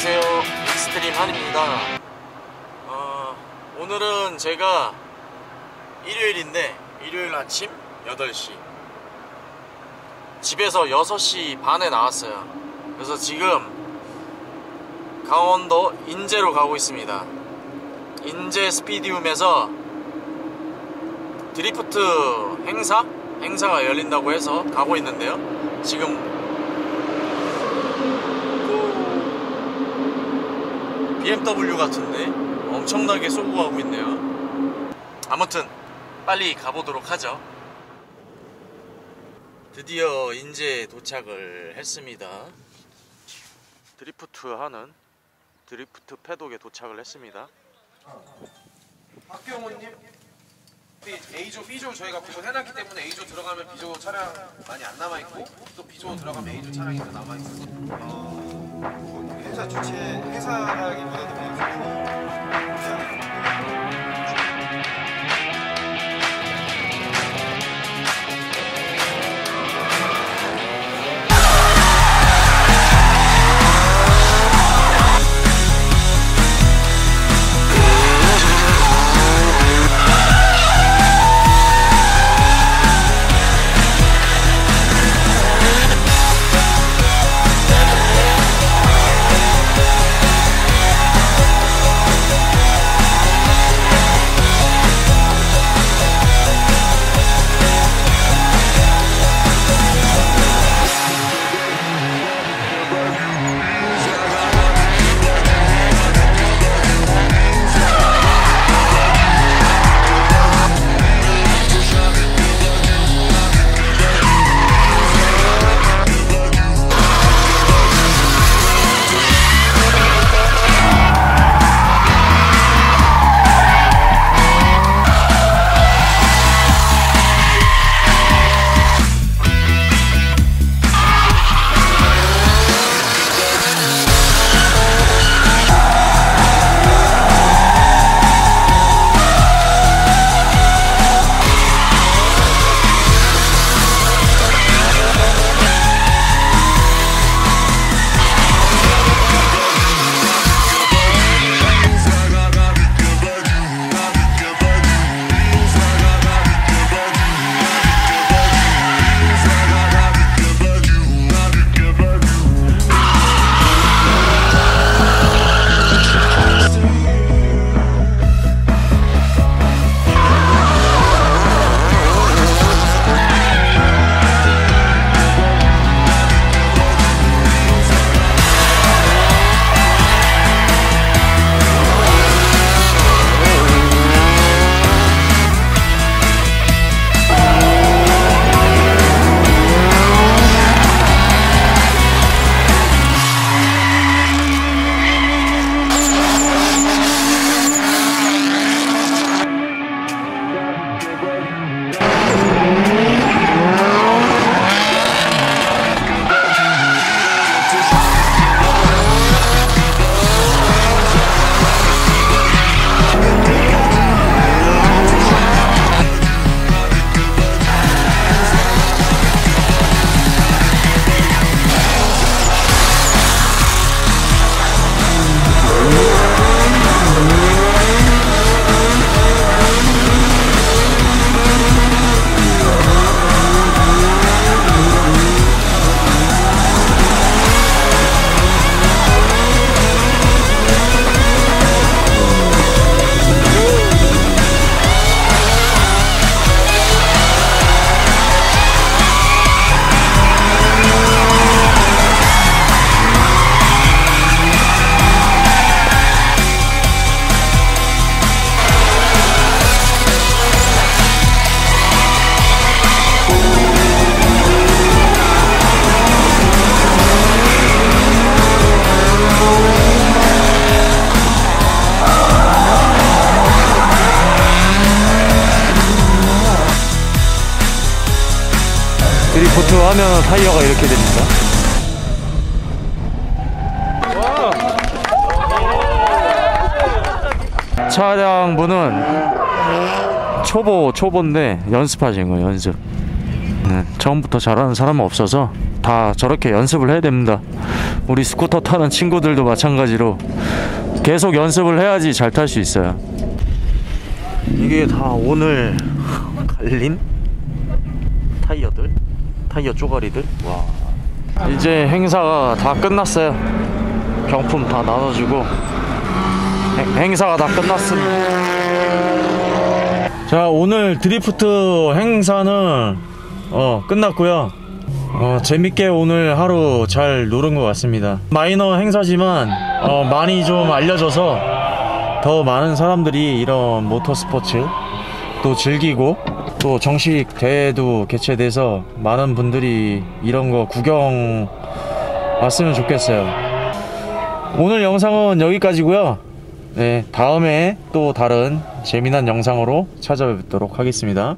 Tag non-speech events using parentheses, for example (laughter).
안녕하세요. 익스트림 한입니다. 어, 오늘은 제가 일요일인데 일요일 아침 8시. 집에서 6시 반에 나왔어요. 그래서 지금 강원도 인제로 가고 있습니다. 인제 스피디움에서 드리프트 행사? 행사가 열린다고 해서 가고 있는데요. 지금 BMW 같은데 엄청나게 쏘고 가고 있네요. 아무튼 빨리 가보도록 하죠. 드디어 인제 도착을 했습니다. 드리프트 하는 드리프트 패독에 도착을 했습니다. 박경호님 A조, B조 저희가 구분 해놨기 때문에 A조 들어가면 B조 차량 많이 안 남아있고 또 B조 들어가면 A조 차량이 더 남아있고 뭐 회사 주최 회사라기보다도 그냥 하면 타이어가 이렇게 됩니다. 차량분은 초보 초보인데 연습하신 거예요 연습. 네, 처음부터 잘하는 사람은 없어서 다 저렇게 연습을 해야 됩니다. 우리 스쿠터 타는 친구들도 마찬가지로 계속 연습을 해야지 잘 탈 수 있어요. 이게 다 오늘 (laughs) 갈린 타이어들, 타이어 쪼가리들. 와. 이제 행사가 다 끝났어요. 경품 다 나눠주고 행- 행사가 다 끝났습니다. 자 오늘 드리프트 행사는 어 끝났고요. 어, 재밌게 오늘 하루 잘 노른 것 같습니다. 마이너 행사지만 어, 많이 좀 알려져서 더 많은 사람들이 이런 모터스포츠 또 즐기고 또 정식 대회도 개최돼서 많은 분들이 이런 거 구경 왔으면 좋겠어요. 오늘 영상은 여기까지고요. 네, 다음에 또 다른 재미난 영상으로 찾아뵙도록 하겠습니다.